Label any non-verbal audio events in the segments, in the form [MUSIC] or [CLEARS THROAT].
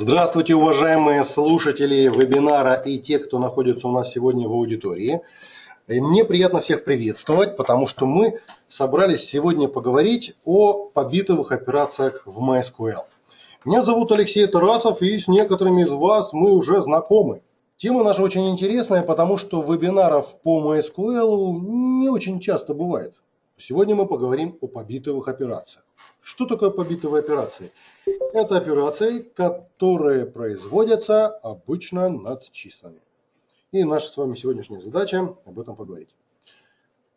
Здравствуйте, уважаемые слушатели вебинара и те, кто находится у нас сегодня в аудитории. Мне приятно всех приветствовать, потому что мы собрались сегодня поговорить о побитовых операциях в MySQL. Меня зовут Алексей Тарасов, и с некоторыми из вас мы уже знакомы. Тема наша очень интересная, потому что вебинаров по MySQL не очень часто бывает. Сегодня мы поговорим о побитовых операциях. Что такое побитовые операции? Это операции, которые производятся обычно над числами. И наша с вами сегодняшняя задача об этом поговорить.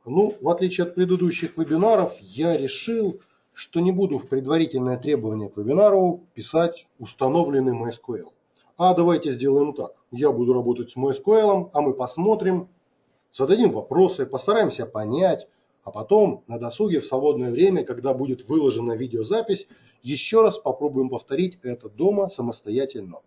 Ну, в отличие от предыдущих вебинаров, я решил, что не буду в предварительное требование к вебинару писать установленный MySQL. А давайте сделаем так. Я буду работать с MySQL, а мы посмотрим, зададим вопросы, постараемся понять, а потом на досуге в свободное время, когда будет выложена видеозапись, еще раз попробуем повторить это дома самостоятельно.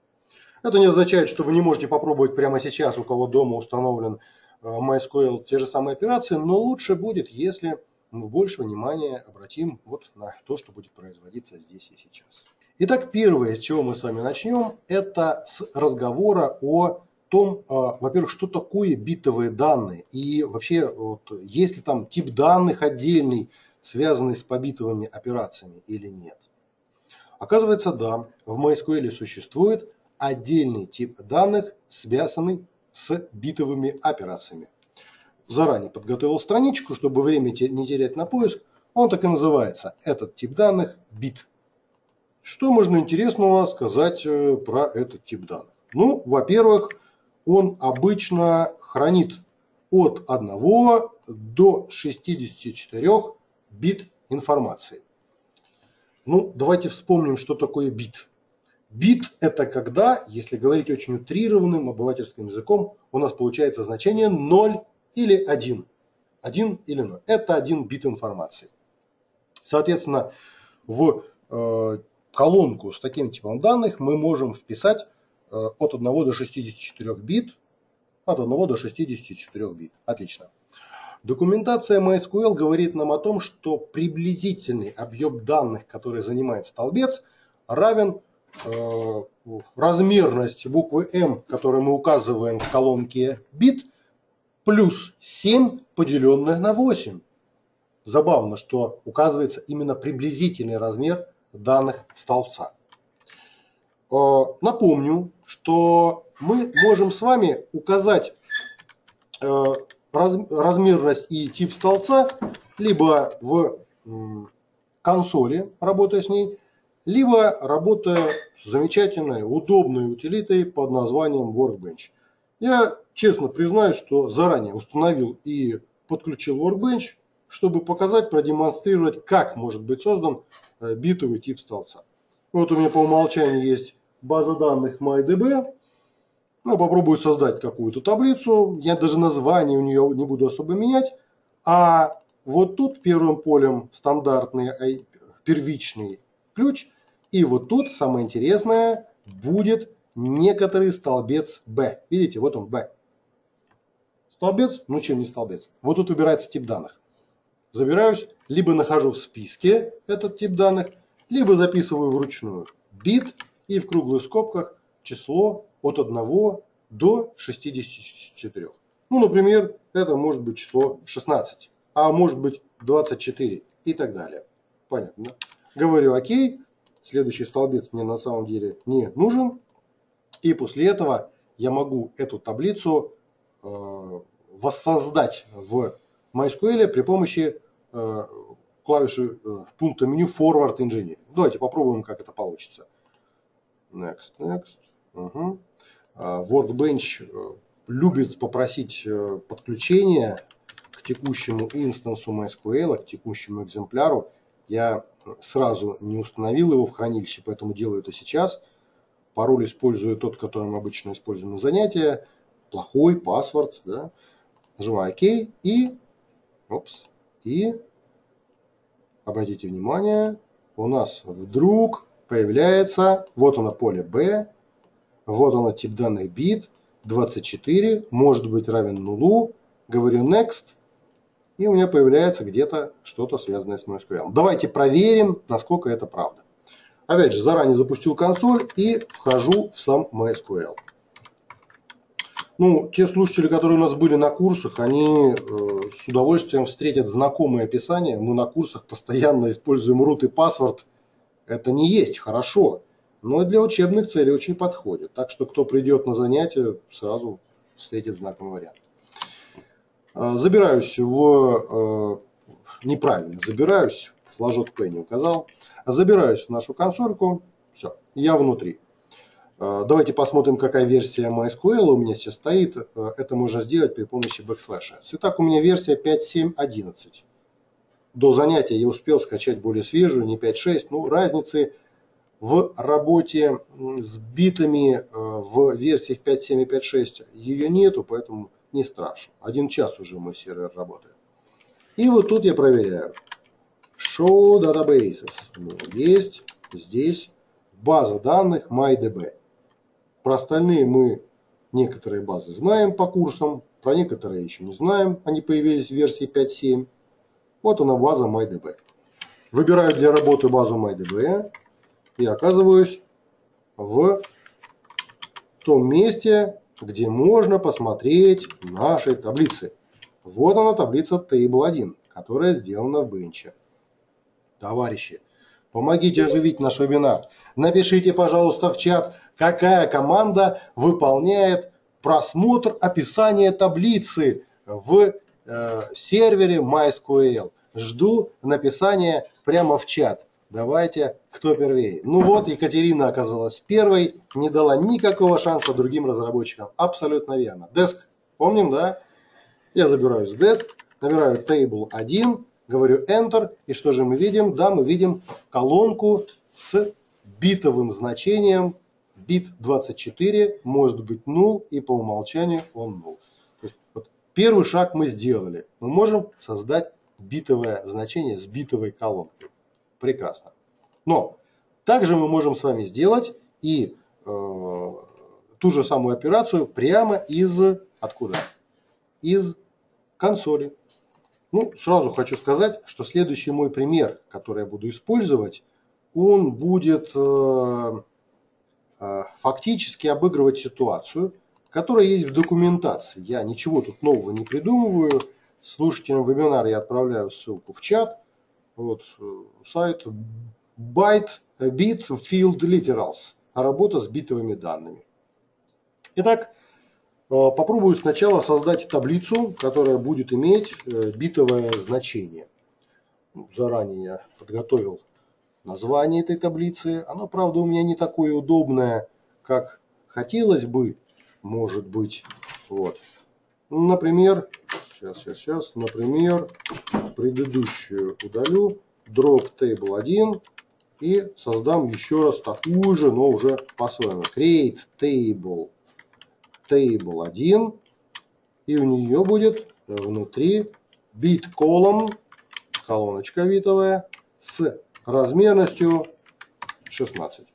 Это не означает, что вы не можете попробовать прямо сейчас, у кого дома установлен э, MySQL, те же самые операции, но лучше будет, если мы больше внимания обратим вот на то, что будет производиться здесь и сейчас. Итак, первое, с чего мы с вами начнем, это с разговора о том, а, во-первых, что такое битовые данные и вообще вот, есть ли там тип данных отдельный, связанный с побитовыми операциями или нет. Оказывается, да, в MySQL существует отдельный тип данных, связанный с битовыми операциями. Заранее подготовил страничку, чтобы время не терять на поиск. Он так и называется, этот тип данных бит. Что можно интересного сказать э, про этот тип данных? Ну, во-первых, он обычно хранит от 1 до 64 бит информации. Ну, давайте вспомним, что такое бит. Бит – это когда, если говорить очень утрированным обывательским языком, у нас получается значение 0 или 1. 1 или 0. Это один бит информации. Соответственно, в э, колонку с таким типом данных мы можем вписать Э, от 1 до 64 бит, от 1 до 64 бит. Отлично. Документация MySQL говорит нам о том, что приблизительный объем данных, который занимает столбец, равен э, размерности буквы M, которую мы указываем в колонке бит, плюс 7 поделенное на 8. Забавно, что указывается именно приблизительный размер данных столбца. Э, напомню, что мы можем с вами указать э, размерность и тип столбца либо в консоли, работая с ней, либо работая с замечательной, удобной утилитой под названием Workbench. Я честно признаюсь, что заранее установил и подключил Workbench, чтобы показать, продемонстрировать, как может быть создан э, битовый тип столбца. Вот у меня по умолчанию есть база данных MyDB. Ну, попробую создать какую-то таблицу. Я даже название у нее не буду особо менять. А вот тут первым полем стандартный первичный ключ. И вот тут самое интересное будет некоторый столбец B. Видите, вот он B. Столбец, ну чем не столбец. Вот тут выбирается тип данных. Забираюсь, либо нахожу в списке этот тип данных, либо записываю вручную. Бит и в круглых скобках число от 1 до 64. Ну, например, это может быть число 16, а может быть 24 и так далее. Понятно. Говорю ОК. Следующий столбец мне на самом деле не нужен. И после этого я могу эту таблицу э, воссоздать в MySQL при помощи э, клавиши э, пункта меню Forward Engineering. Давайте попробуем, как это получится. Next, next. Угу. Workbench э, любит попросить э, подключение к текущему инстансу MySQL, к текущему экземпляру. Я сразу не установил его в хранилище, поэтому делаю это сейчас. Пароль использую тот, который мы обычно используем на занятия. Плохой, паспорт. Да. Нажимаю ОК и, опс, и обратите внимание, у нас вдруг появляется, вот оно поле B, вот оно тип данных bit, 24, может быть равен нулу, говорю next, и у меня появляется где-то что-то связанное с MySQL. Давайте проверим, насколько это правда. Опять же, заранее запустил консоль и вхожу в сам MySQL. Ну, те слушатели, которые у нас были на курсах, они э, с удовольствием встретят знакомые описания. Мы на курсах постоянно используем root и password. Это не есть хорошо, но для учебных целей очень подходит. Так что, кто придет на занятие, сразу встретит знакомый вариант. Э, забираюсь в... Э, неправильно, забираюсь, флажок P не указал. Забираюсь в нашу консольку. Все, я внутри. Давайте посмотрим, какая версия MySQL у меня сейчас стоит. Это можно сделать при помощи бэкслэша. Итак, у меня версия 5.7.11. До занятия я успел скачать более свежую, не 5.6. Ну, разницы в работе с битами э, в версиях 5.7 и 5.6 ее нету, поэтому не страшно. Один час уже мой сервер работает. И вот тут я проверяю. Show Databases. Ну, есть здесь база данных MyDB. Про остальные мы некоторые базы знаем по курсам, про некоторые еще не знаем. Они появились в версии 5.7. Вот она база MyDB. Выбираю для работы базу MyDB и оказываюсь в том месте, где можно посмотреть наши таблицы. Вот она таблица Table 1, которая сделана в бенче. Товарищи, помогите оживить наш вебинар. Напишите, пожалуйста, в чат, какая команда выполняет просмотр описания таблицы в э, сервере MySQL. Жду написания прямо в чат. Давайте, кто первее. Ну вот, Екатерина оказалась первой, не дала никакого шанса другим разработчикам. Абсолютно верно. Desk, помним, да? Я забираю с Desk, набираю Table 1, говорю Enter, и что же мы видим? Да, мы видим колонку с битовым значением бит 24 может быть null и по умолчанию он null. То есть, вот первый шаг мы сделали. Мы можем создать битовое значение с битовой колонкой. Прекрасно. Но также мы можем с вами сделать и э, ту же самую операцию прямо из откуда? Из консоли. Ну, сразу хочу сказать, что следующий мой пример, который я буду использовать, он будет э, Э, фактически обыгрывать ситуацию, которая есть в документации. Я ничего тут нового не придумываю. Слушателям вебинара я отправляю ссылку в чат. Вот э, сайт Byte Bit Field Literals. Работа с битовыми данными. Итак, э, попробую сначала создать таблицу, которая будет иметь битовое значение. Заранее я подготовил название этой таблицы. Оно, правда, у меня не такое удобное, как хотелось бы, может быть. Вот. Например, сейчас, сейчас, сейчас, например, предыдущую удалю, drop table 1 и создам еще раз такую же, но уже по-своему. Create table, table 1 и у нее будет внутри bit column, колоночка битовая с размерностью 16.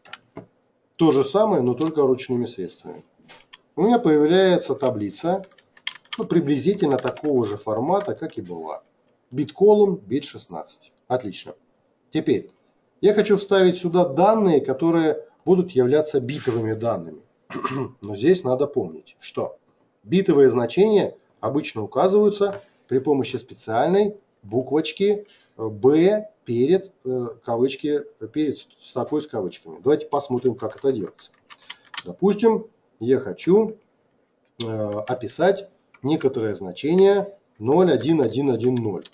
То же самое, но только ручными средствами. У меня появляется таблица ну, приблизительно такого же формата, как и была. Бит колумн, бит 16. Отлично. Теперь я хочу вставить сюда данные, которые будут являться битовыми данными. [CLEARS THROAT] Но здесь надо помнить, что битовые значения обычно указываются при помощи специальной буквочки B перед э, кавычки, перед строкой с кавычками. Давайте посмотрим, как это делается. Допустим, я хочу э, описать некоторое значение 0,1110.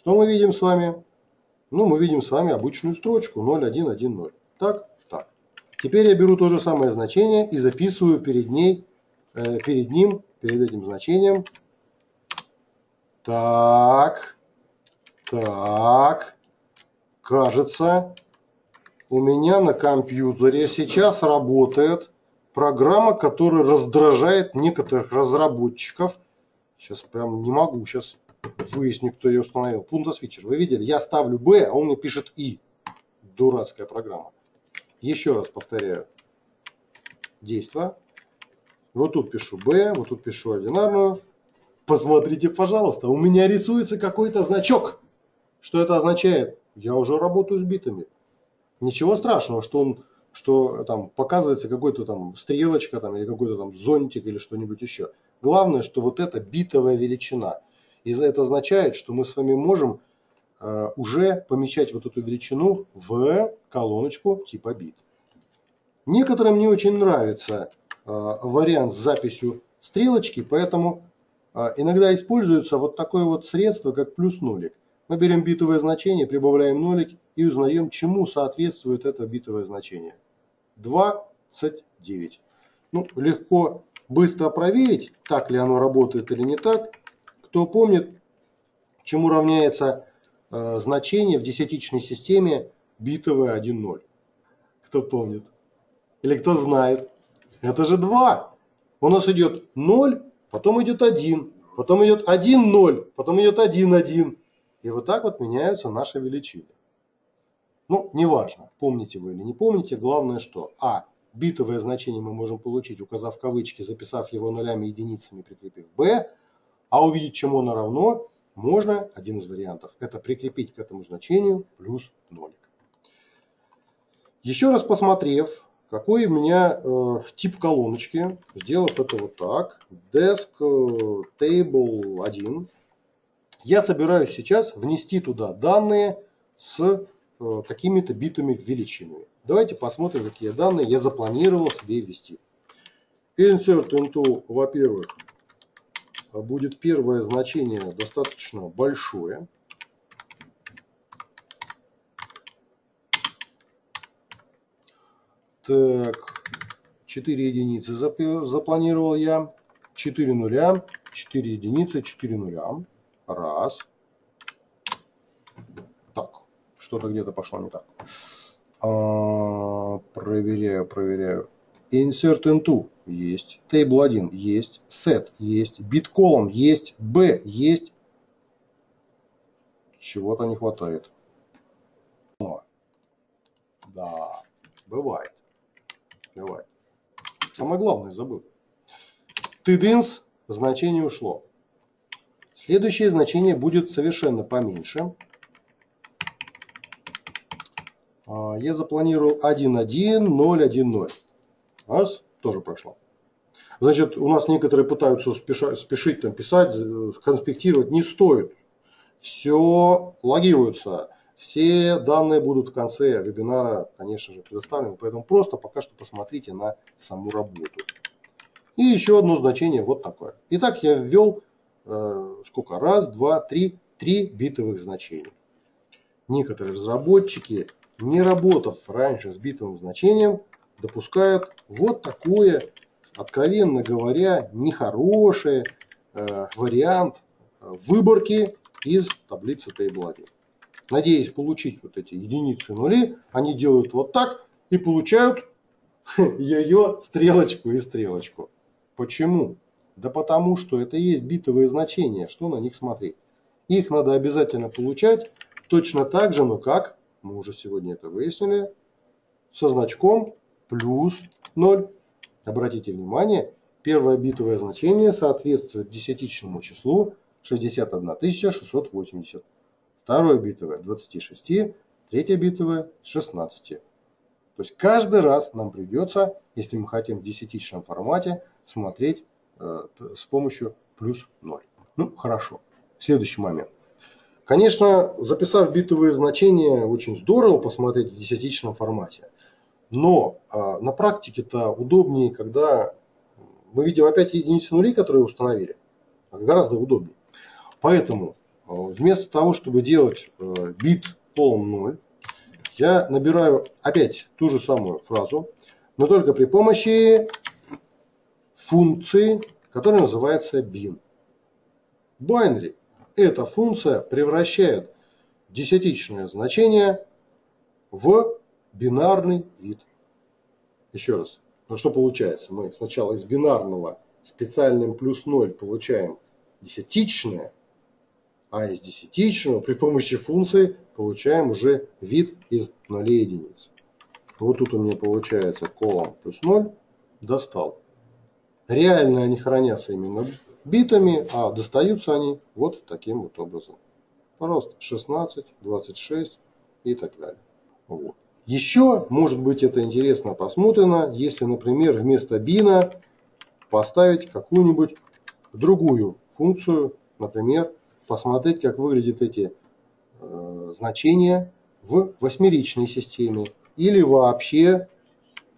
Что мы видим с вами? Ну, мы видим с вами обычную строчку 0,110. Так, так. Теперь я беру то же самое значение и записываю перед ней, э, перед ним, перед этим значением. Так, так, Кажется, у меня на компьютере сейчас работает программа, которая раздражает некоторых разработчиков. Сейчас прям не могу, сейчас выясню, кто ее установил. Punta Switcher. Вы видели, я ставлю B, а он мне пишет I. Дурацкая программа. Еще раз повторяю. Действие. Вот тут пишу B, вот тут пишу одинарную. Посмотрите, пожалуйста, у меня рисуется какой-то значок. Что это означает? Я уже работаю с битами. Ничего страшного, что он что там показывается какой-то там стрелочка там, или какой-то там зонтик или что-нибудь еще. Главное, что вот это битовая величина. И это означает, что мы с вами можем э, уже помещать вот эту величину в колоночку типа бит. Некоторым не очень нравится э, вариант с записью стрелочки, поэтому э, иногда используется вот такое вот средство, как плюс нолик. Мы берем битовое значение, прибавляем нолик и узнаем, чему соответствует это битовое значение. 29. Ну, легко, быстро проверить, так ли оно работает или не так. Кто помнит, чему равняется э, значение в десятичной системе битовое 1,0? Кто помнит? Или кто знает? Это же 2. У нас идет 0, потом идет 1, потом идет 1, 0, потом идет 1, 1. И вот так вот меняются наши величины. Ну, неважно, помните вы или не помните, главное что. А. Битовое значение мы можем получить, указав кавычки, записав его нулями, единицами, прикрепив Б. А увидеть, чему оно равно, можно, один из вариантов, это прикрепить к этому значению плюс нолик. Еще раз посмотрев, какой у меня э, тип колоночки, сделав это вот так, desk э, table 1, я собираюсь сейчас внести туда данные с э, какими-то битами величинами. Давайте посмотрим, какие данные я запланировал себе ввести. Insert into, во-первых, будет первое значение достаточно большое. Так, 4 единицы запланировал я. 4 нуля, 4 единицы, 4 нуля. Раз. Так, что-то где-то пошло не так. А, проверяю, проверяю. Insert into есть. Table 1 есть. Set есть. Bit column есть. B есть. Чего-то не хватает. О, да, бывает. Бывает. Самое главное забыл. Тыдынс значение ушло. Следующее значение будет совершенно поменьше. А, я запланировал 1.1.0.1.0. Раз, тоже прошло. Значит, у нас некоторые пытаются спешать, спешить там писать, конспектировать. Не стоит. Все логируется. Все данные будут в конце вебинара, конечно же, предоставлены. Поэтому просто пока что посмотрите на саму работу. И еще одно значение вот такое. Итак, я ввел Э, сколько? Раз, два, три, три битовых значения. Некоторые разработчики, не работав раньше с битовым значением, допускают вот такое, откровенно говоря, нехороший э, вариант э, выборки из таблицы Table 1. Надеясь получить вот эти единицы и нули, они делают вот так и получают [LAUGHS] ее стрелочку и стрелочку. Почему? Да потому что это есть битовые значения, что на них смотреть. Их надо обязательно получать точно так же, но как, мы уже сегодня это выяснили, со значком плюс 0. Обратите внимание, первое битовое значение соответствует десятичному числу 61 680. Второе битовое 26, третье битовое 16. То есть каждый раз нам придется, если мы хотим в десятичном формате, смотреть Э, с помощью плюс 0. Ну, хорошо. Следующий момент. Конечно, записав битовые значения, очень здорово посмотреть в десятичном формате. Но э, на практике-то удобнее, когда мы видим опять единицы нулей, которые установили. Гораздо удобнее. Поэтому э, вместо того, чтобы делать э, бит полом 0, я набираю опять ту же самую фразу, но только при помощи функции, которая называется bin. Binary. Эта функция превращает десятичное значение в бинарный вид. Еще раз. Ну что получается? Мы сначала из бинарного специальным плюс 0 получаем десятичное, а из десятичного при помощи функции получаем уже вид из нулей единиц. Вот тут у меня получается колом плюс 0 достал. Реально они хранятся именно битами, а достаются они вот таким вот образом. Пожалуйста, 16, 26 и так далее. Вот. Еще, может быть, это интересно посмотрено, если, например, вместо бина поставить какую-нибудь другую функцию, например, посмотреть, как выглядят эти э, значения в восьмеричной системе или вообще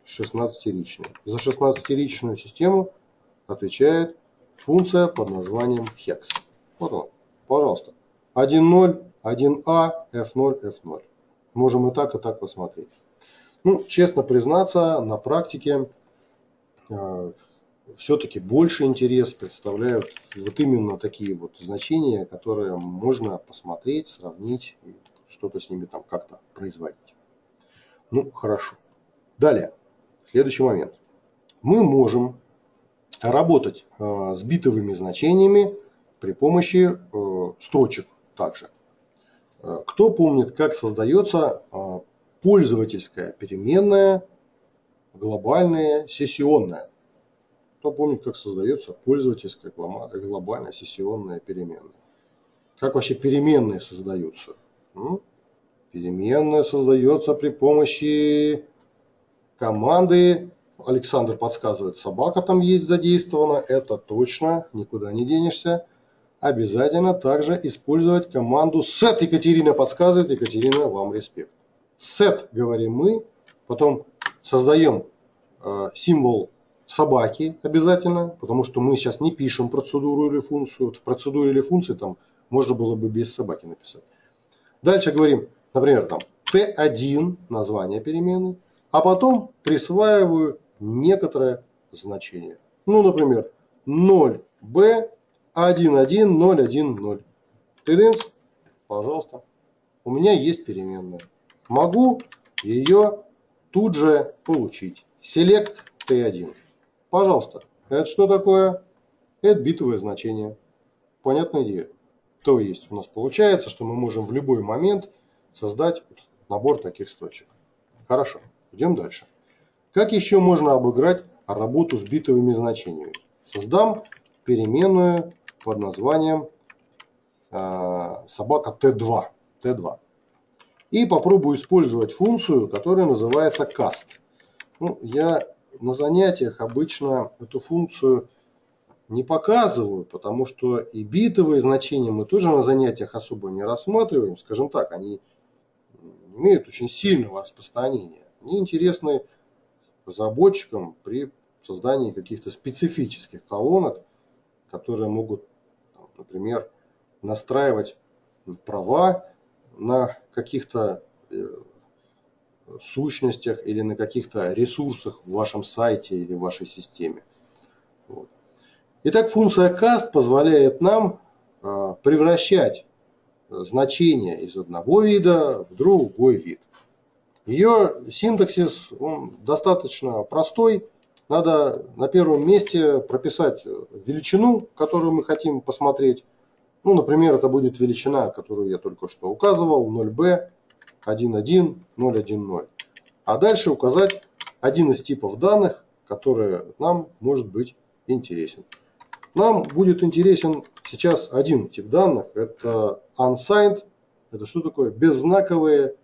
16-ричной. За 16-ричную систему отвечает функция под названием hex. Вот он, пожалуйста. 1.0, 1a, f0, f0. Можем и так, и так посмотреть. Ну, честно признаться, на практике э, все-таки больше интерес представляют вот именно такие вот значения, которые можно посмотреть, сравнить что-то с ними там как-то производить. Ну, хорошо. Далее, следующий момент. Мы можем работать э, с битовыми значениями при помощи э, строчек также. Э, кто помнит, как создается э, пользовательская переменная глобальная сессионная? Кто помнит, как создается пользовательская глобальная сессионная переменная? Как вообще переменные создаются? Переменная создается при помощи команды. Александр подсказывает, собака там есть задействована. Это точно, никуда не денешься обязательно также использовать команду set. Екатерина подсказывает, Екатерина, вам респект. Set говорим мы, потом создаем э, символ собаки обязательно, потому что мы сейчас не пишем процедуру или функцию. В процедуре или функции там можно было бы без собаки написать. Дальше говорим, например, там t1 название перемены, а потом присваиваю некоторое значение. Ну, например, 0b 11010. Тыдынц, пожалуйста. У меня есть переменная. Могу ее тут же получить. Select T1. Пожалуйста. Это что такое? Это битовое значение. Понятная идея. То есть у нас получается, что мы можем в любой момент создать набор таких строчек. Хорошо. Идем дальше. Как еще можно обыграть работу с битовыми значениями? Создам переменную под названием э, собака T2. T2. И попробую использовать функцию, которая называется cast. Ну, я на занятиях обычно эту функцию не показываю, потому что и битовые значения мы тоже на занятиях особо не рассматриваем. Скажем так, они имеют очень сильного распространения. Они интересны разработчикам при создании каких-то специфических колонок, которые могут например, настраивать права на каких-то э, сущностях или на каких-то ресурсах в вашем сайте или в вашей системе. Вот. Итак, функция cast позволяет нам э, превращать значение из одного вида в другой вид. Ее синтаксис он достаточно простой. Надо на первом месте прописать величину, которую мы хотим посмотреть. Ну, например, это будет величина, которую я только что указывал, 0b 11010. А дальше указать один из типов данных, который нам может быть интересен. Нам будет интересен сейчас один тип данных. Это unsigned. Это что такое? Беззнаковые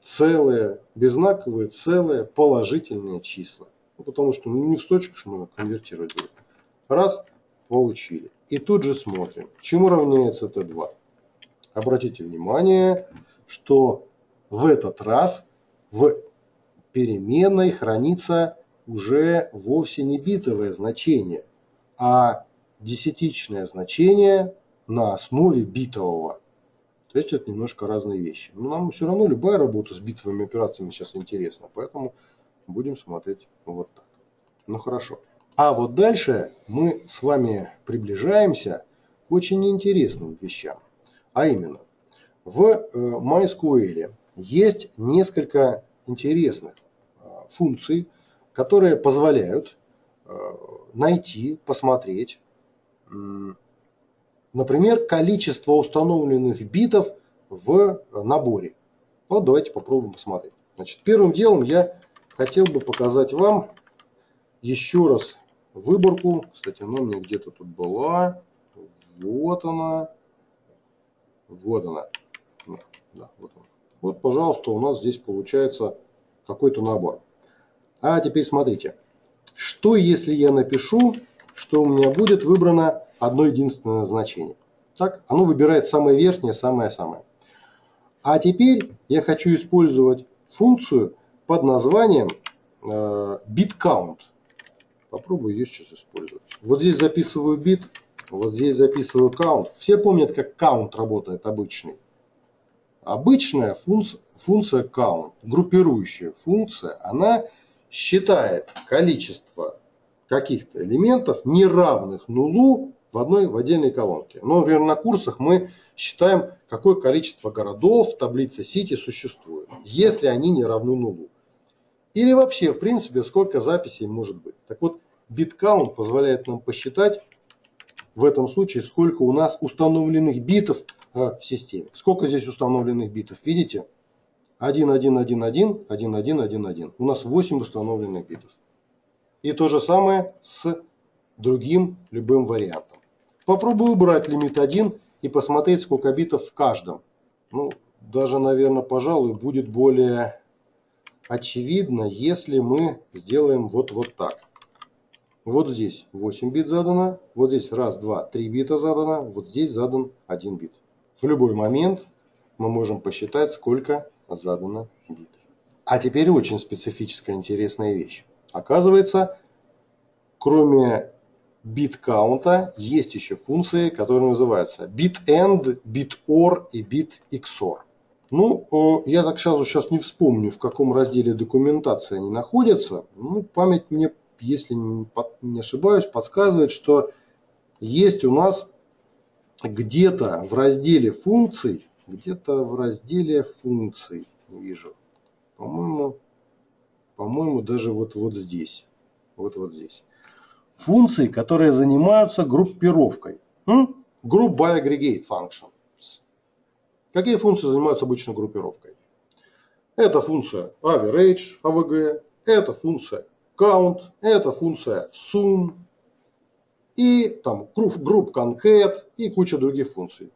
целые, беззнаковые целые положительные числа. Ну, потому что ну, не в точку что мы конвертировать будем. Раз, получили. И тут же смотрим, чему равняется Т2. Обратите внимание, что в этот раз в переменной хранится уже вовсе не битовое значение, а десятичное значение на основе битового. То есть это немножко разные вещи. Но нам все равно любая работа с битовыми операциями сейчас интересна. Поэтому будем смотреть вот так. Ну хорошо. А вот дальше мы с вами приближаемся к очень интересным вещам. А именно, в э, MySQL есть несколько интересных э, функций, которые позволяют э, найти, посмотреть, например, количество установленных битов в наборе. Вот давайте попробуем посмотреть. Значит, первым делом я хотел бы показать вам еще раз выборку. Кстати, она у меня где-то тут была. Вот она. Вот она. Да, вот она. Вот, пожалуйста, у нас здесь получается какой-то набор. А теперь смотрите. Что если я напишу, что у меня будет выбрано одно единственное значение? Так, оно выбирает самое верхнее, самое-самое. А теперь я хочу использовать функцию под названием э, bitCount. Попробую ее сейчас использовать. Вот здесь записываю бит, вот здесь записываю count. Все помнят, как count работает обычный. Обычная функция, функция count, группирующая функция, она считает количество каких-то элементов, неравных нулу в одной в отдельной колонке. Ну, например, на курсах мы считаем, какое количество городов в таблице Сити существует, если они не равны нулу. Или вообще, в принципе, сколько записей может быть. Так вот, биткаунт позволяет нам посчитать в этом случае, сколько у нас установленных битов э, в системе. Сколько здесь установленных битов, видите? 1, 1, 1, 1, 1, 1, 1, 1. У нас 8 установленных битов. И то же самое с другим любым вариантом. Попробую убрать лимит 1 и посмотреть, сколько битов в каждом. Ну, даже, наверное, пожалуй, будет более очевидно, если мы сделаем вот, вот так. Вот здесь 8 бит задано, вот здесь раз, два, три бита задано, вот здесь задан 1 бит. В любой момент мы можем посчитать, сколько задано бит. А теперь очень специфическая интересная вещь. Оказывается, кроме бит-каунта есть еще функции, которые называются bit-end, bit-or и bit-xor. Ну, я так сразу сейчас не вспомню, в каком разделе документации они находятся. Ну, память мне, если не ошибаюсь, подсказывает, что есть у нас где-то в разделе функций, где-то в разделе функций, не вижу, по-моему, по-моему, даже вот, вот здесь, вот, вот здесь. Функции, которые занимаются группировкой. Group by aggregate function. Какие функции занимаются обычно группировкой? Это функция average, avg, это функция count, это функция sum, и там group concat и куча других функций.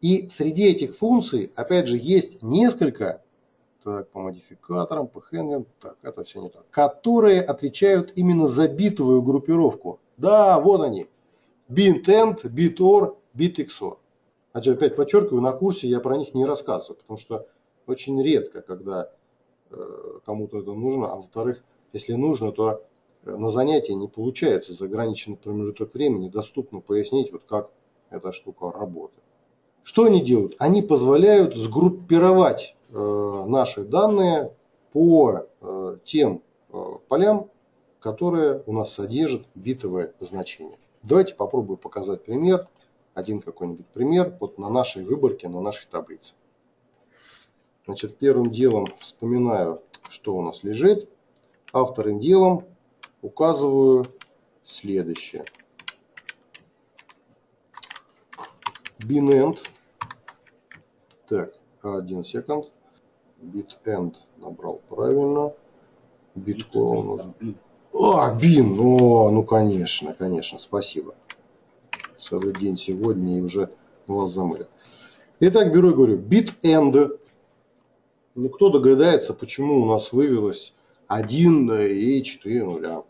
И среди этих функций, опять же, есть несколько, так, по модификаторам, по хендлингам, так, это все не так, которые отвечают именно за битовую группировку. Да, вот они. Bintend, bitor, bitxor. Значит, опять подчеркиваю, на курсе я про них не рассказываю, потому что очень редко, когда э, кому-то это нужно, а во-вторых, если нужно, то э, на занятии не получается за ограниченный промежуток времени доступно пояснить, вот как эта штука работает. Что они делают? Они позволяют сгруппировать э, наши данные по э, тем э, полям, которые у нас содержат битовое значение. Давайте попробую показать пример один какой-нибудь пример вот на нашей выборке, на нашей таблице. Значит, первым делом вспоминаю, что у нас лежит, а вторым делом указываю следующее. binend. Так, один секунд. bitend набрал правильно. Bitcoin. А, bin. О, ну конечно, конечно, спасибо целый день сегодня и уже глаз замылят. Итак, беру и говорю bit end. Ну, кто догадается, почему у нас вывелось 1 и 4 нуля.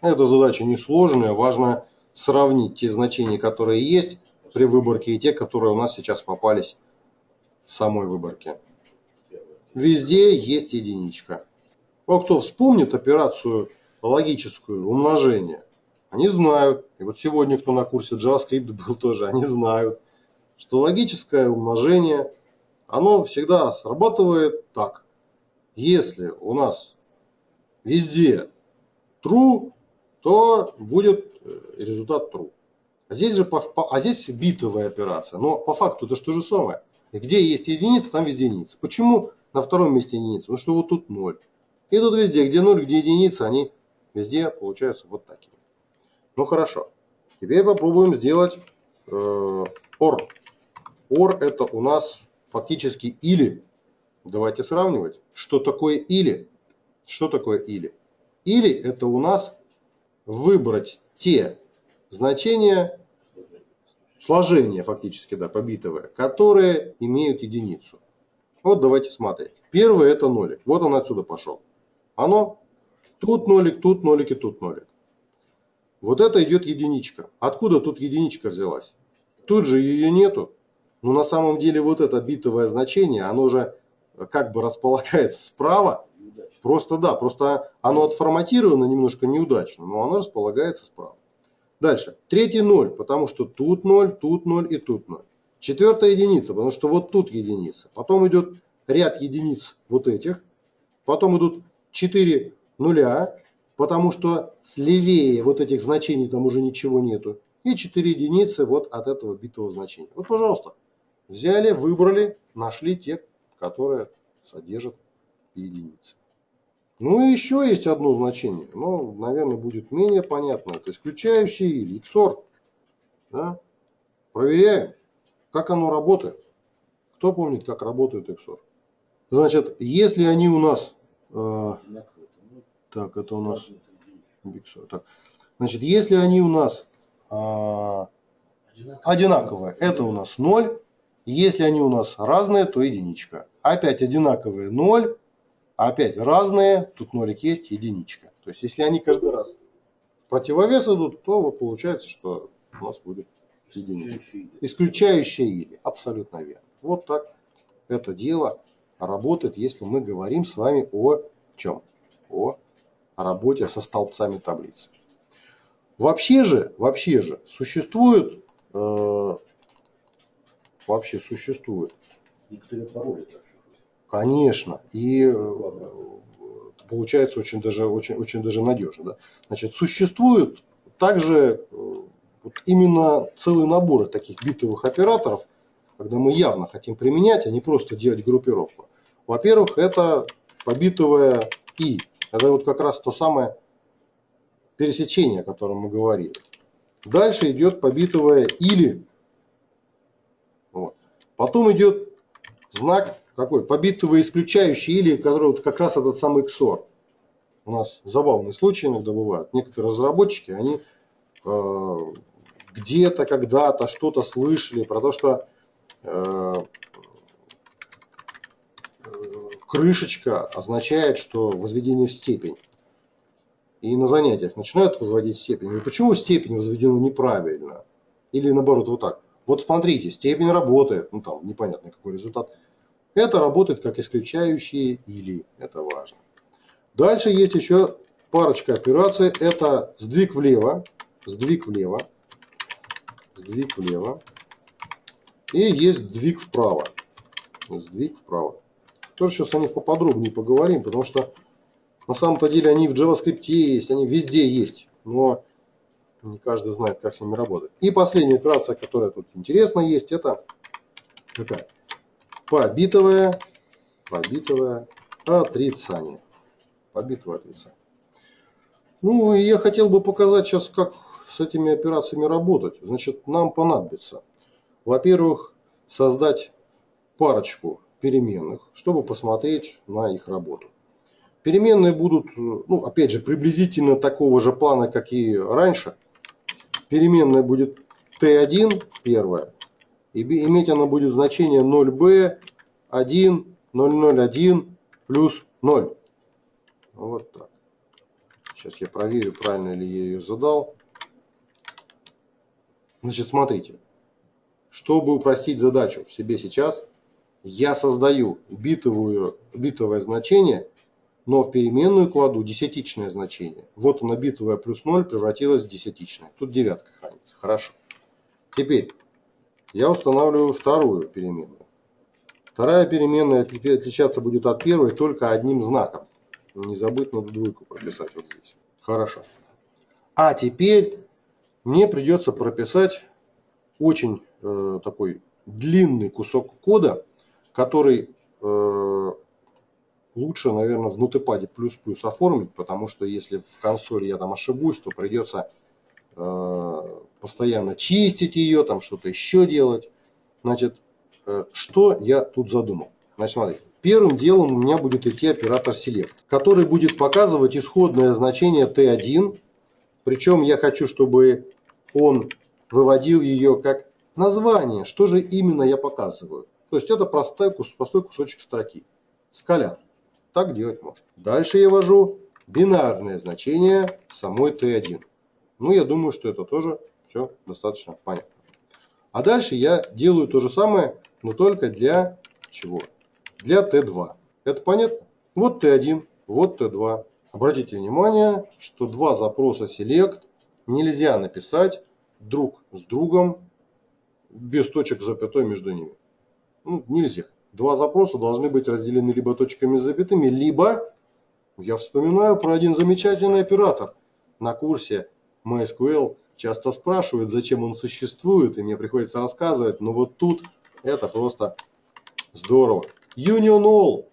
Эта задача несложная, важно сравнить те значения, которые есть при выборке и те, которые у нас сейчас попались в самой выборке. Везде есть единичка. А кто вспомнит операцию логическую умножение, они знают, и вот сегодня, кто на курсе JavaScript [LAUGHS] был тоже, они знают, что логическое умножение, оно всегда срабатывает так. Если у нас везде true, то будет э, результат true. А здесь же а здесь битовая операция. Но по факту это что же самое. Где есть единица, там везде единица. Почему на втором месте единица? Потому что вот тут ноль. И тут везде, где ноль, где единица, они везде получаются вот такие. Ну хорошо. Теперь попробуем сделать э, OR. OR это у нас фактически или. Давайте сравнивать. Что такое или? Что такое или? Или это у нас выбрать те значения, сложения фактически, да, побитовые, которые имеют единицу. Вот давайте смотреть. Первое это нолик. Вот он отсюда пошел. Оно тут нолик, тут нолик и тут нолик. Вот это идет единичка. Откуда тут единичка взялась? Тут же ее нету. Но на самом деле вот это битовое значение, оно же как бы располагается справа. Просто да, просто оно отформатировано немножко неудачно, но оно располагается справа. Дальше. Третий ноль, потому что тут ноль, тут ноль и тут ноль. Четвертая единица, потому что вот тут единица. Потом идет ряд единиц вот этих. Потом идут 4 нуля, потому что слевее вот этих значений там уже ничего нету. И 4 единицы вот от этого битого значения. Вот, пожалуйста, взяли, выбрали, нашли те, которые содержат единицы. Ну и еще есть одно значение, но, наверное, будет менее понятно. Это исключающее или XOR. Да? Проверяем, как оно работает. Кто помнит, как работает XOR? Значит, если они у нас... Э, так, это у нас... Так. Значит, если они у нас э, одинаковые, это у нас 0. Если они у нас разные, то единичка. Опять одинаковые 0. Опять разные, тут нолик есть, единичка. То есть, если они каждый раз в противовес идут, то вот получается, что у нас будет единичка. Исключающее или. Абсолютно верно. Вот так это дело работает, если мы говорим с вами о чем? О работе со столбцами таблицы. Вообще же, вообще же существует, э, вообще существует. Некоторые пароли так Конечно. И э, получается очень даже, очень, очень даже надежно. Да? Значит, существует также э, вот именно целый набор таких битовых операторов, когда мы явно хотим применять, а не просто делать группировку. Во-первых, это побитовое И. Это вот как раз то самое пересечение, о котором мы говорили. Дальше идет побитовое или. Вот. Потом идет знак какой? Побитовое исключающий или, который вот как раз этот самый XOR. У нас забавные случаи иногда бывают. Некоторые разработчики, они э, где-то, когда-то что-то слышали про то, что э, крышечка означает, что возведение в степень. И на занятиях начинают возводить степень. И почему степень возведена неправильно? Или наоборот, вот так. Вот смотрите, степень работает, ну там непонятно какой результат. Это работает как исключающие или, это важно. Дальше есть еще парочка операций. Это сдвиг влево, сдвиг влево, сдвиг влево. И есть сдвиг вправо. Сдвиг вправо. Тоже сейчас о них поподробнее поговорим, потому что на самом-то деле они в JavaScript есть, они везде есть, но не каждый знает, как с ними работать. И последняя операция, которая тут интересна есть, это какая? Побитовое, побитовое отрицание. Побитовое отрицание. Ну, и я хотел бы показать сейчас, как с этими операциями работать. Значит, нам понадобится, во-первых, создать парочку переменных, чтобы посмотреть на их работу. Переменные будут, ну, опять же, приблизительно такого же плана, как и раньше. Переменная будет t1, первая, и иметь она будет значение 0b, 1, 001 плюс 0. Вот так. Сейчас я проверю, правильно ли я ее задал. Значит, смотрите. Чтобы упростить задачу себе сейчас, я создаю битовую, битовое значение, но в переменную кладу десятичное значение. Вот оно битовое плюс 0 превратилось в десятичное. Тут девятка хранится. Хорошо. Теперь я устанавливаю вторую переменную. Вторая переменная отличаться будет от первой только одним знаком. Не забыть надо двойку прописать вот здесь. Хорошо. А теперь мне придется прописать очень э, такой длинный кусок кода, который э, лучше, наверное, в нотепаде плюс-плюс оформить, потому что если в консоли я там ошибусь, то придется э, постоянно чистить ее, там что-то еще делать. Значит, э, что я тут задумал? Значит, смотрите. Первым делом у меня будет идти оператор select, который будет показывать исходное значение t1. Причем я хочу, чтобы он выводил ее как название. Что же именно я показываю? То есть это простой, простой кусочек строки. Скаляр. Так делать можно. Дальше я ввожу бинарное значение самой Т1. Ну, я думаю, что это тоже все достаточно понятно. А дальше я делаю то же самое, но только для чего? Для Т2. Это понятно? Вот Т1, вот Т2. Обратите внимание, что два запроса Select нельзя написать друг с другом без точек запятой между ними. Ну, нельзя. Два запроса должны быть разделены либо точками с запятыми, либо, я вспоминаю про один замечательный оператор на курсе MySQL, часто спрашивают, зачем он существует, и мне приходится рассказывать, но вот тут это просто здорово. Union All.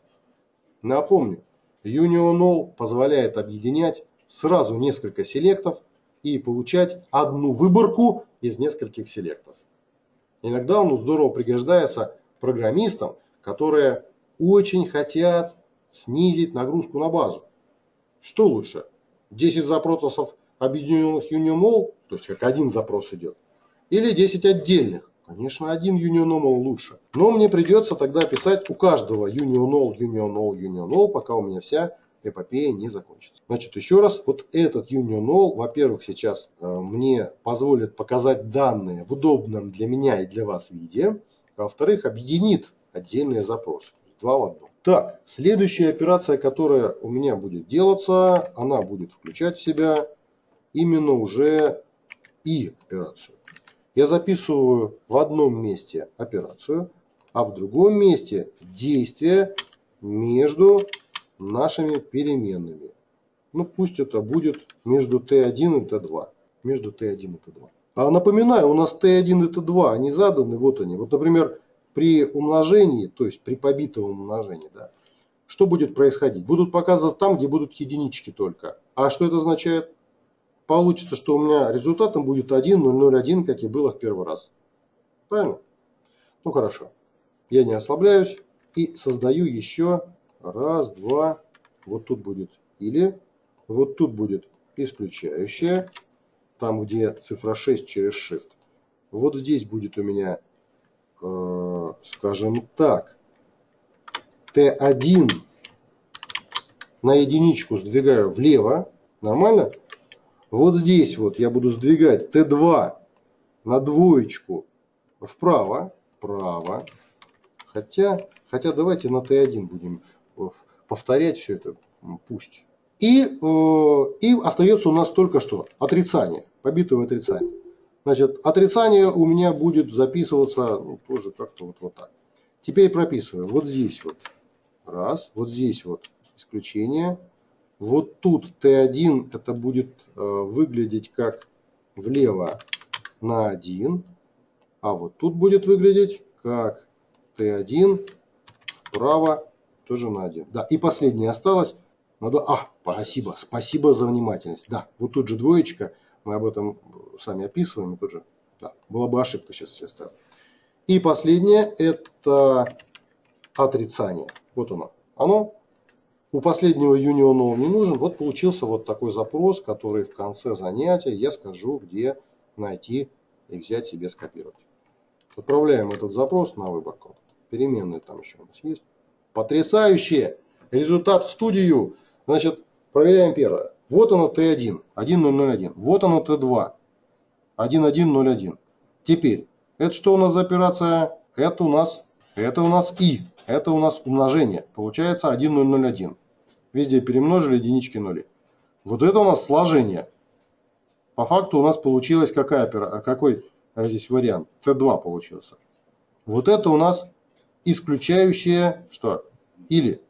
Напомню, Union All позволяет объединять сразу несколько селектов и получать одну выборку из нескольких селектов. Иногда он здорово пригождается программистам, которые очень хотят снизить нагрузку на базу. Что лучше? 10 запросов объединенных UnionMall, то есть как один запрос идет, или 10 отдельных. Конечно, один UnionMall лучше. Но мне придется тогда писать у каждого UnionMall, UnionMall, UnionMall, пока у меня вся эпопея не закончится. Значит, еще раз, вот этот UnionMall, во-первых, сейчас э, мне позволит показать данные в удобном для меня и для вас виде. Во-вторых, объединит отдельные запросы. Два в одном. Так, следующая операция, которая у меня будет делаться, она будет включать в себя именно уже и операцию. Я записываю в одном месте операцию, а в другом месте действие между нашими переменными. Ну пусть это будет между t1 и t2. Между t1 и t2. А напоминаю, у нас t1 и t2, они заданы, вот они. Вот, например, при умножении, то есть при побитом умножении, да, что будет происходить? Будут показывать там, где будут единички только. А что это означает? Получится, что у меня результатом будет 1, 0, 0, 1, как и было в первый раз. Правильно? Ну хорошо. Я не ослабляюсь и создаю еще раз, два. Вот тут будет или. Вот тут будет исключающая. Там, где цифра 6 через Shift. Вот здесь будет у меня Э, скажем так, Т1 на единичку сдвигаю влево, нормально? Вот здесь вот я буду сдвигать Т2 на двоечку вправо, вправо. Хотя, хотя давайте на Т1 будем повторять все это, пусть. И, э, и остается у нас только что отрицание, побитое отрицание. Значит, отрицание у меня будет записываться ну, тоже как-то вот, вот так. Теперь прописываем. Вот здесь вот. Раз. Вот здесь вот исключение. Вот тут Т1 это будет э, выглядеть как влево на 1. А вот тут будет выглядеть как Т1 вправо тоже на 1. Да, и последнее осталось. Надо... А, спасибо, спасибо за внимательность. Да, вот тут же двоечка мы об этом сами описываем. Тут же, да, была бы ошибка сейчас я ставил. И последнее это отрицание. Вот оно. Оно у последнего юниона не нужен. Вот получился вот такой запрос, который в конце занятия я скажу, где найти и взять себе скопировать. Отправляем этот запрос на выборку. Переменные там еще у нас есть. Потрясающе! Результат в студию. Значит, проверяем первое. Вот оно Т1, 1001. Вот оно Т2, 1101. Теперь, это что у нас за операция? Это у нас, это у нас И. Это у нас умножение. Получается 1001. Везде перемножили единички нули. Вот это у нас сложение. По факту у нас получилось какая, какой здесь вариант? Т2 получился. Вот это у нас исключающее что? Или.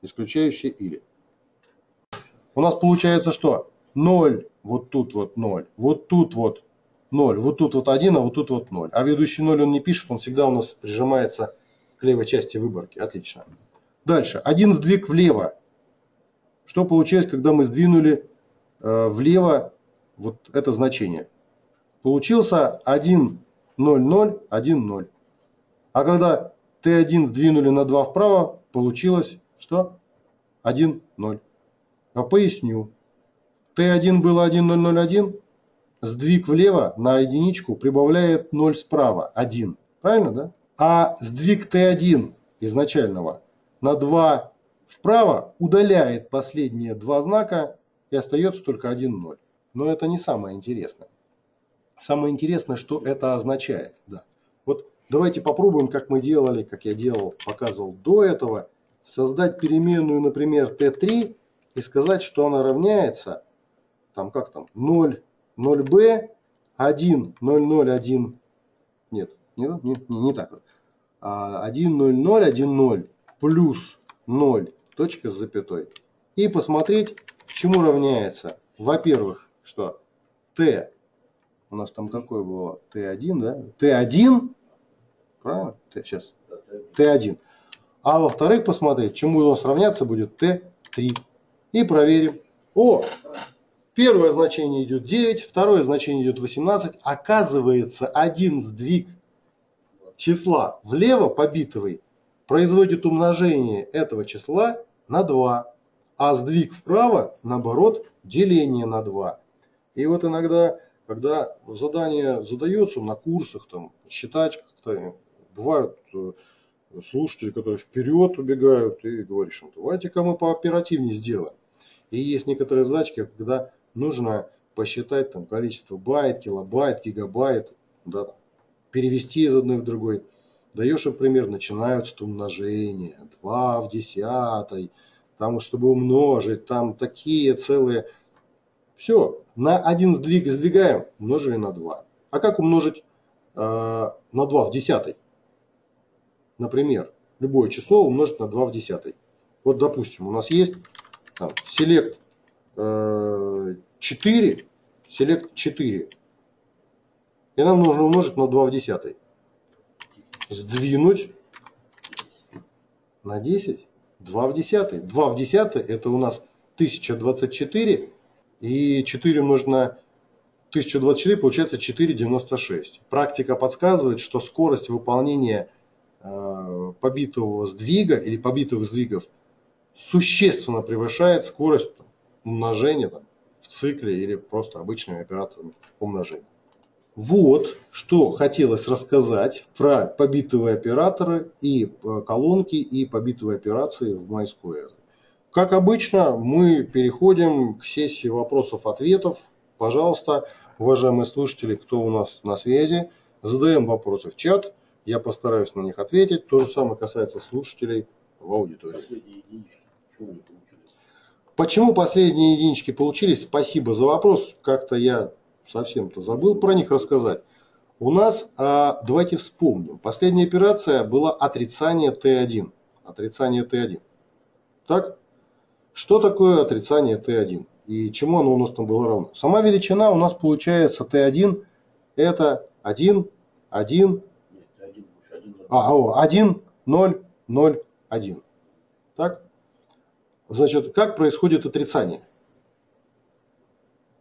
Исключающее или. У нас получается что? 0, вот тут вот 0, вот тут вот 0, вот тут вот 1, а вот тут вот 0. А ведущий 0 он не пишет, он всегда у нас прижимается к левой части выборки. Отлично. Дальше. Один сдвиг влево. Что получилось, когда мы сдвинули э, влево вот это значение? Получился 1, 0, 0, 1, 0. А когда Т1 сдвинули на 2 вправо, получилось что? 1, 0. А поясню. Т1 было 1001, сдвиг влево на единичку прибавляет 0 справа, 1. Правильно, да? А сдвиг Т1 изначального на 2 вправо удаляет последние два знака и остается только 1, 0. Но это не самое интересное. Самое интересное, что это означает. Да. Вот давайте попробуем, как мы делали, как я делал, показывал до этого, создать переменную, например, t3 и сказать, что она равняется, там как там, 0, 0b, 1, 0, 0, 1, нет, не, не, не, не так вот, 1, 0, 0, 1, 0 плюс 0, точка с запятой. И посмотреть, чему равняется. Во-первых, что t, у нас там какое было, t1, да? t1, правильно? T, сейчас, t1. А во-вторых, посмотреть, чему у нас равняться будет t3. И проверим. О, первое значение идет 9, второе значение идет 18. Оказывается, один сдвиг числа влево по битовой производит умножение этого числа на 2, а сдвиг вправо, наоборот, деление на 2. И вот иногда, когда задание задается на курсах, там, считать как-то, бывают э, слушатели, которые вперед убегают и говоришь, давайте-ка мы пооперативнее сделаем. И есть некоторые задачки, когда нужно посчитать там количество байт, килобайт, гигабайт, да, перевести из одной в другой. Даешь им пример, начинаются умножения, 2 в десятой, там, чтобы умножить, там такие целые. Все, на один сдвиг сдвигаем, умножили на 2. А как умножить э, на 2 в десятой? Например, любое число умножить на 2 в десятой. Вот, допустим, у нас есть select э, 4, select 4. И нам нужно умножить на 2 в десятой. Сдвинуть на 10. 2 в десятой. 2 в десятой это у нас 1024. И 4 умножить на 1024 получается 4,96. Практика подсказывает, что скорость выполнения э, побитого сдвига или побитых сдвигов существенно превышает скорость умножения там, в цикле или просто обычными операторами умножения. Вот, что хотелось рассказать про побитовые операторы и э, колонки и побитовые операции в MySQL. Как обычно, мы переходим к сессии вопросов-ответов. Пожалуйста, уважаемые слушатели, кто у нас на связи, задаем вопросы в чат. Я постараюсь на них ответить. То же самое касается слушателей в аудитории. Почему последние единички получились? Спасибо за вопрос. Как-то я совсем-то забыл про них рассказать. У нас, а, давайте вспомним, последняя операция была отрицание Т1. Отрицание Т1. Так? Что такое отрицание Т1? И чему оно у нас там было равно? Сама величина у нас получается Т1 это 1, 1, а, 1, 0, 0, 1. Так? Значит, как происходит отрицание?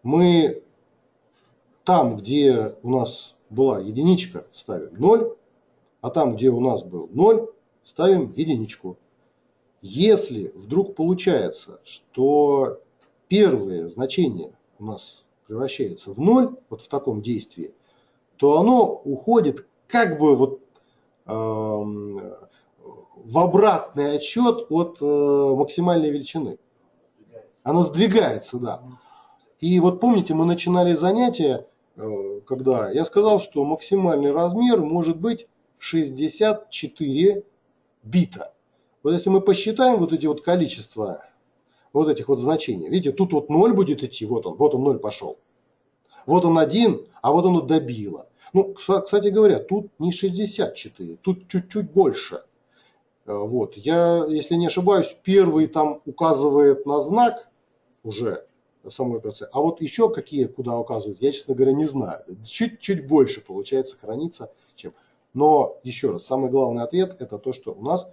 Мы там, где у нас была единичка, ставим 0, а там, где у нас был 0, ставим единичку. Если вдруг получается, что первое значение у нас превращается в 0, вот в таком действии, то оно уходит как бы вот э, в обратный отчет от э, максимальной величины. Оно сдвигается, да. И вот помните, мы начинали занятие Э, когда я сказал, что максимальный размер может быть 64 бита. Вот если мы посчитаем вот эти вот количества вот этих вот значений, видите, тут вот 0 будет идти, вот он, вот он 0 пошел. Вот он один, а вот оно добило. Ну, кстати говоря, тут не 64, тут чуть-чуть больше. Э, вот, я, если не ошибаюсь, первый там указывает на знак уже, самой операции. А вот еще какие, куда указывают, я, честно говоря, не знаю. Чуть-чуть больше получается храниться, чем. Но еще раз, самый главный ответ это то, что у нас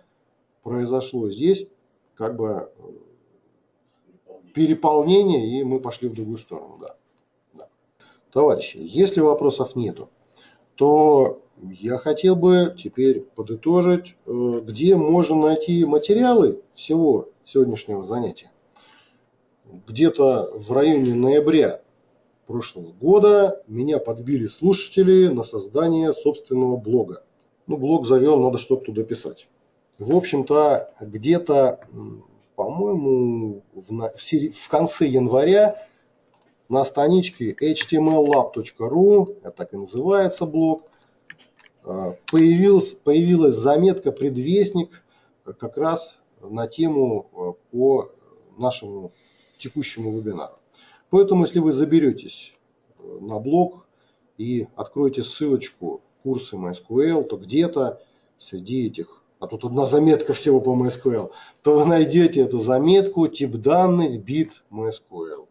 произошло здесь как бы переполнение, и мы пошли в другую сторону. Да. Да. Товарищи, если вопросов нету, то я хотел бы теперь подытожить, э, где можно найти материалы всего сегодняшнего занятия где-то в районе ноября прошлого года меня подбили слушатели на создание собственного блога. Ну, блог завел, надо что-то туда писать. В общем-то, где-то, по-моему, в, в, конце января на страничке htmllab.ru, это так и называется блог, появилась, появилась заметка «Предвестник» как раз на тему э, по нашему текущему вебинару. Поэтому, если вы заберетесь э, на блог и откроете ссылочку курсы MySQL, то где-то среди этих, а тут одна заметка всего по MySQL, то вы найдете эту заметку тип данных бит MySQL.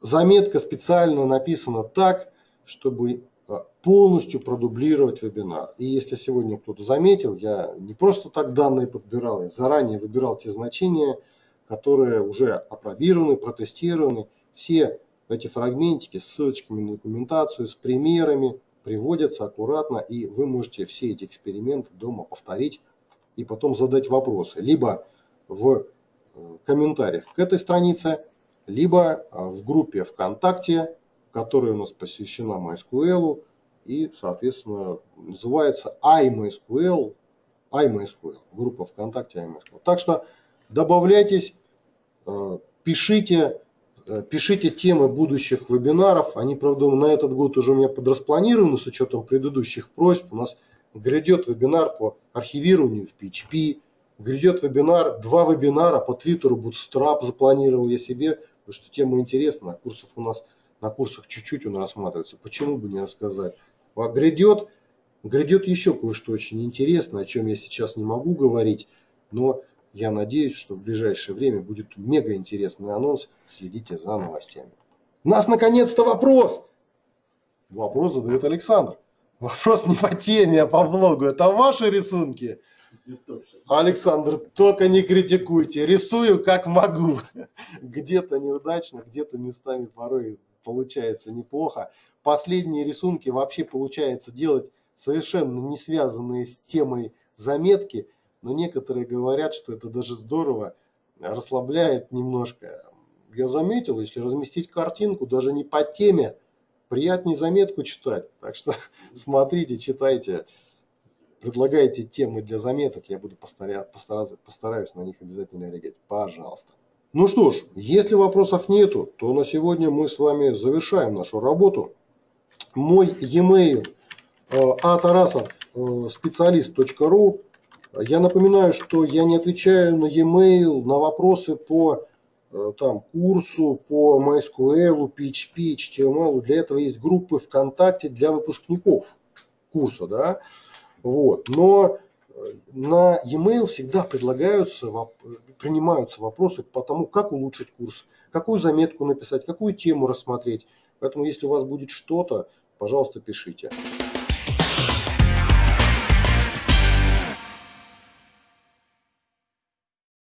Заметка специально написана так, чтобы полностью продублировать вебинар. И если сегодня кто-то заметил, я не просто так данные подбирал, я заранее выбирал те значения, которые уже опробированы, протестированы. Все эти фрагментики с ссылочками на документацию, с примерами приводятся аккуратно, и вы можете все эти эксперименты дома повторить и потом задать вопросы. Либо в э, комментариях к этой странице, либо а, в группе ВКонтакте, которая у нас посвящена MySQL и, соответственно, называется iMySQL, iMySQL, группа ВКонтакте iMySQL. Так что добавляйтесь, а, пишите, а, пишите темы будущих вебинаров. Они, правда, на этот год уже у меня подраспланированы с учетом предыдущих просьб. У нас грядет вебинар по архивированию в PHP, грядет вебинар, два вебинара по Твиттеру Bootstrap запланировал я себе потому что тема интересна, курсов у нас на курсах чуть-чуть он рассматривается, почему бы не рассказать. А грядет, грядет еще кое-что очень интересное, о чем я сейчас не могу говорить, но я надеюсь, что в ближайшее время будет мега интересный анонс, следите за новостями. У нас наконец-то вопрос! Вопрос задает Александр. Вопрос не по теме, а по блогу. Это ваши рисунки? Александр, только не критикуйте. Рисую как могу. Где-то неудачно, где-то местами порой получается неплохо. Последние рисунки вообще получается делать совершенно не связанные с темой заметки. Но некоторые говорят, что это даже здорово, расслабляет немножко. Я заметил, если разместить картинку даже не по теме, приятнее заметку читать. Так что [LAUGHS] смотрите, читайте предлагаете темы для заметок, я буду постараться, постараюсь на них обязательно реагировать. Пожалуйста. Ну что ж, если вопросов нету, то на сегодня мы с вами завершаем нашу работу. Мой e-mail атарасов э, специалист.ру Я напоминаю, что я не отвечаю на e-mail, на вопросы по э, там, курсу, по MySQL, PHP, HTML. Для этого есть группы ВКонтакте для выпускников курса. Да? Вот. Но э, на e-mail всегда предлагаются, принимаются вопросы по тому, как улучшить курс, какую заметку написать, какую тему рассмотреть. Поэтому, если у вас будет что-то, пожалуйста, пишите.